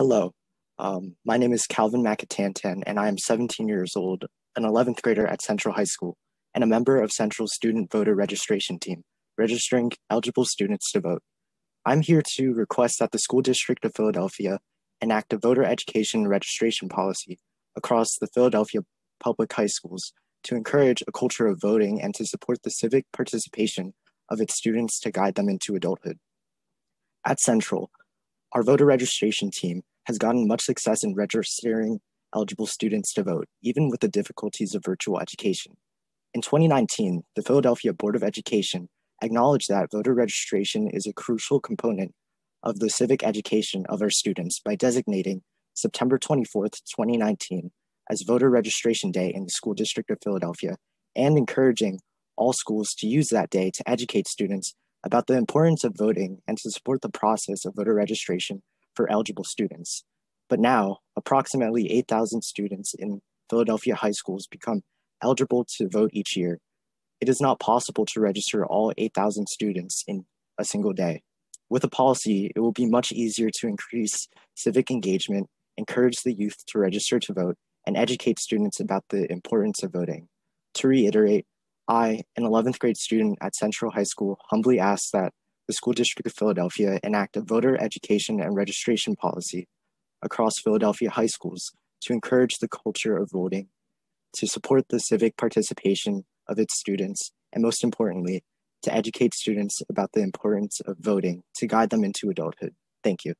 Hello, um, my name is Calvin Macatantan, and I am 17 years old, an 11th grader at Central High School, and a member of Central's student voter registration team, registering eligible students to vote. I'm here to request that the School District of Philadelphia enact a voter education registration policy across the Philadelphia public high schools to encourage a culture of voting and to support the civic participation of its students to guide them into adulthood. At Central, our voter registration team has gotten much success in registering eligible students to vote, even with the difficulties of virtual education. In 2019, the Philadelphia Board of Education acknowledged that voter registration is a crucial component of the civic education of our students by designating September 24th, 2019 as Voter Registration Day in the School District of Philadelphia and encouraging all schools to use that day to educate students about the importance of voting and to support the process of voter registration for eligible students. But now, approximately 8,000 students in Philadelphia high schools become eligible to vote each year. It is not possible to register all 8,000 students in a single day. With a policy, it will be much easier to increase civic engagement, encourage the youth to register to vote, and educate students about the importance of voting. To reiterate, I, an 11th grade student at Central High School, humbly ask that the School District of Philadelphia enact a voter education and registration policy across Philadelphia high schools to encourage the culture of voting, to support the civic participation of its students, and most importantly, to educate students about the importance of voting to guide them into adulthood. Thank you.